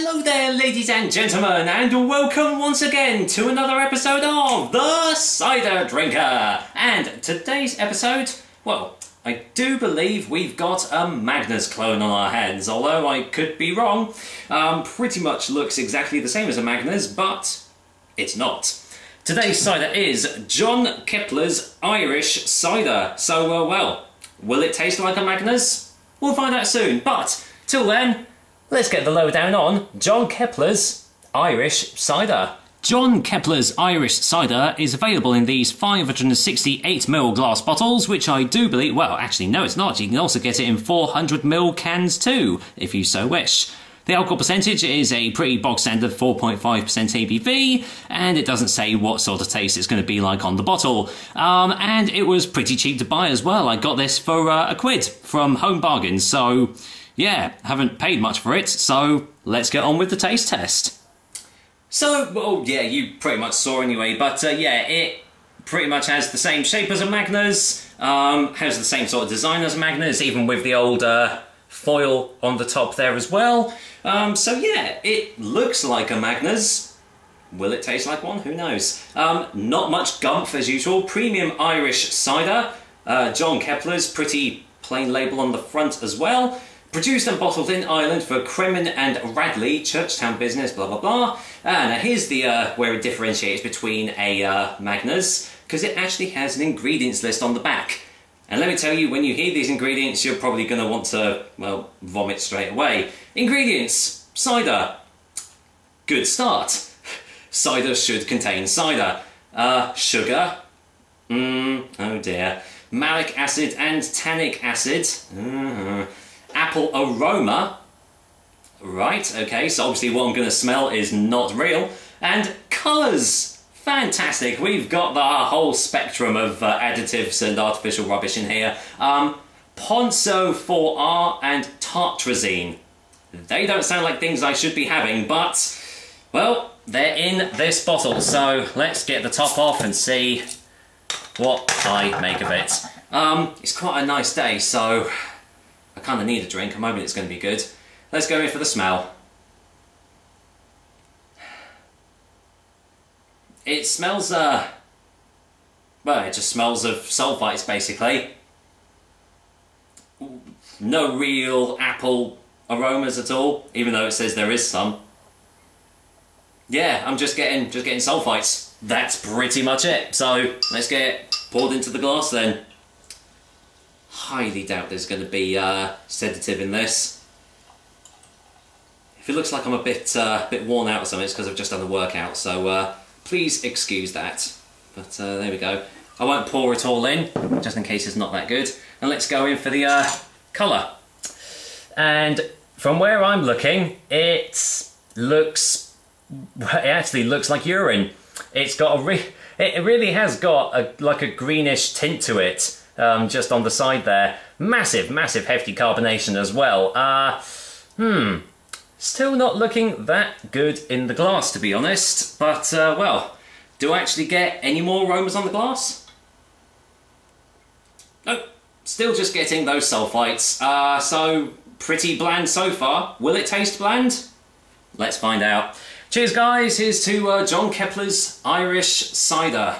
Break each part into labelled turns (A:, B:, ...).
A: Hello there, ladies and gentlemen, and welcome once again to another episode of The Cider Drinker. And today's episode, well, I do believe we've got a Magners clone on our hands, although I could be wrong. Um, pretty much looks exactly the same as a Magners, but it's not. Today's cider is John Keppler's Irish Cider. So, uh, well, will it taste like a Magners? We'll find out soon, but till then, let's get the lowdown on John Keppler's Irish Cider. John Keppler's Irish Cider is available in these 568ml glass bottles, which I do believe, well, actually, no, it's not. You can also get it in 400ml cans too, if you so wish. The alcohol percentage is a pretty bog standard 4.5% ABV, and it doesn't say what sort of taste it's going to be like on the bottle. Um, and it was pretty cheap to buy as well. I got this for uh, a quid from Home Bargains, so yeah, haven't paid much for it, so let's get on with the taste test. So, well, yeah, you pretty much saw anyway, but uh, yeah, it pretty much has the same shape as a Magners, um, has the same sort of design as a Magners, even with the old uh, foil on the top there as well. Um, so yeah, it looks like a Magners. Will it taste like one? Who knows? Um, not much gumph as usual. Premium Irish cider. Uh, John Keppler's pretty plain label on the front as well. Produced and bottled in Ireland for Cremin and Radley, Churchtown business, blah blah blah. And uh, here's the uh, where it differentiates between a uh, Magners, because it actually has an ingredients list on the back. And let me tell you, when you hear these ingredients, you're probably going to want to, well, vomit straight away. Ingredients, cider. Good start. cider should contain cider. Uh, sugar. Mmm, oh dear. Malic acid and tannic acid. Mm -hmm. Apple aroma. Right, okay, so obviously what I'm going to smell is not real. And colours. Fantastic. We've got the whole spectrum of uh, additives and artificial rubbish in here. Um, Ponceau 4R and Tartrazine. They don't sound like things I should be having, but, well, they're in this bottle, so let's get the top off and see what I make of it. Um, it's quite a nice day, so I kind of need a drink. I'm hoping it's going to be good. Let's go in for the smell. It smells, uh, well, it just smells of sulfites basically. No real apple aromas at all, even though it says there is some. Yeah, I'm just getting just getting sulfites. That's pretty much it. So let's get poured into the glass then. Highly doubt there's going to be uh, sedative in this. If it looks like I'm a bit uh, bit worn out or something, it's because I've just done the workout. So uh, Please excuse that. But uh, there we go. I won't pour it all in, just in case it's not that good. And let's go in for the uh, colour. And from where I'm looking, it looks... It actually looks like urine. It's got a re it really has got a like a greenish tint to it, um, just on the side there. Massive, massive hefty carbonation as well. Uh, hmm, Still not looking that good in the glass, to be honest. But, uh, well, do I actually get any more aromas on the glass? Nope. Still just getting those sulfites. Uh, so, pretty bland so far. Will it taste bland? Let's find out. Cheers, guys. Here's to uh, John Keppler's Irish Cider.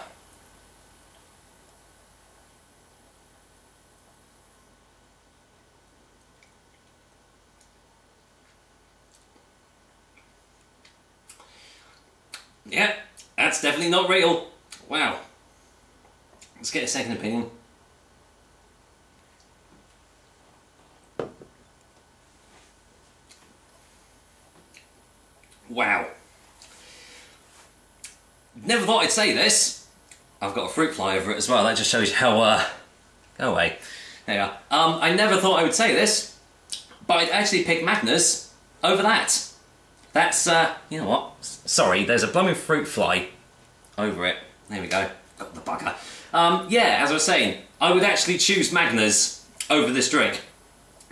A: Yeah, that's definitely not real. Wow. Let's get a second opinion. Wow. Never thought I'd say this. I've got a fruit fly over it as well. That just shows you how, uh, go away. There you are. Um, I never thought I would say this, but I'd actually pick Magners over that. That's, uh, you know what? Sorry, there's a blooming fruit fly over it. There we go. Got the bugger. Um, yeah, as I was saying, I would actually choose Magners over this drink.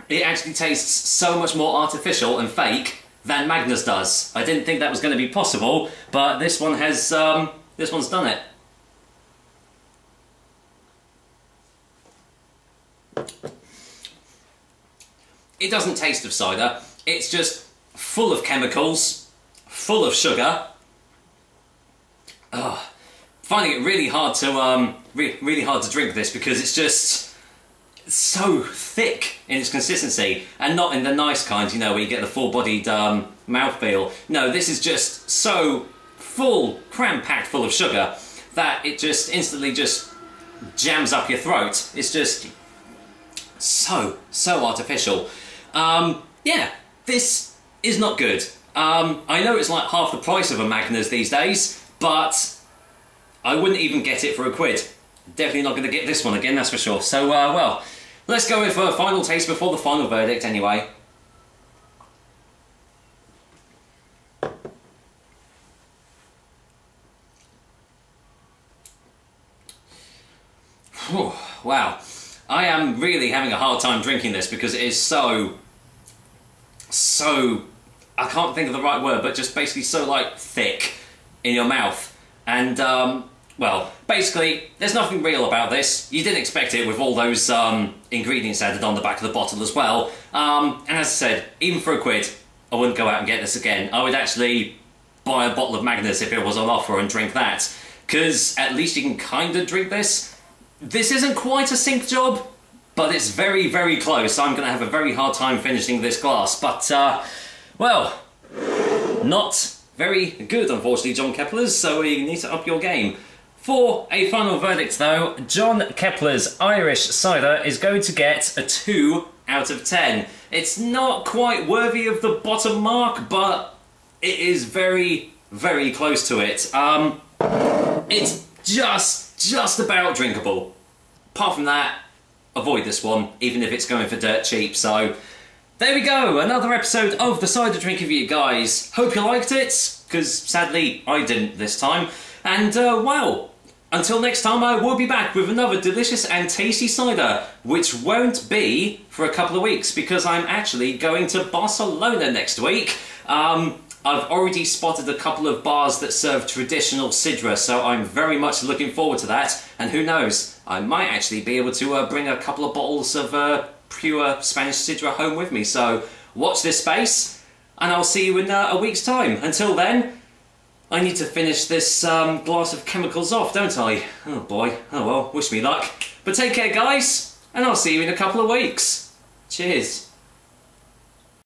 A: It actually tastes so much more artificial and fake than Magners does. I didn't think that was going to be possible, but this one has, um, this one's done it. It doesn't taste of cider, it's just full of chemicals, full of sugar. Oh, finding it really hard to um, re really hard to drink this because it's just so thick in its consistency and not in the nice kind, you know, where you get the full-bodied um, mouthfeel. No, this is just so full, cram-packed full of sugar that it just instantly just jams up your throat. It's just so, so artificial. Um, yeah, this is not good. Um, I know it's like half the price of a Magners these days, but I wouldn't even get it for a quid. Definitely not going to get this one again, that's for sure. So, uh, well, let's go with a final taste before the final verdict anyway. Whew, wow. I am really having a hard time drinking this because it is so, so, I can't think of the right word, but just basically so like thick in your mouth. And, um, well, basically, there's nothing real about this. You didn't expect it with all those um, ingredients added on the back of the bottle as well. Um, and as I said, even for a quid, I wouldn't go out and get this again. I would actually buy a bottle of Magners if it was on offer and drink that. Because at least you can kind of drink this this isn't quite a sink job, but it's very, very close. I'm going to have a very hard time finishing this glass. But, uh, well, not very good, unfortunately, John Keppler's, so you need to up your game. For a final verdict, though, John Keppler's Irish cider is going to get a 2 out of 10. It's not quite worthy of the bottom mark, but it is very, very close to it. Um, it's just just about drinkable. Apart from that, avoid this one, even if it's going for dirt cheap. So, there we go, another episode of the Cider Drink Review, guys. Hope you liked it, because sadly I didn't this time. And, uh, well, until next time, I will be back with another delicious and tasty cider, which won't be for a couple of weeks because I'm actually going to Barcelona next week. Um, I've already spotted a couple of bars that serve traditional Sidra, so I'm very much looking forward to that. And who knows, I might actually be able to uh, bring a couple of bottles of uh, pure Spanish Sidra home with me. So watch this space, and I'll see you in uh, a week's time. Until then, I need to finish this um, glass of chemicals off, don't I? Oh boy, oh well, wish me luck. But take care, guys, and I'll see you in a couple of weeks. Cheers.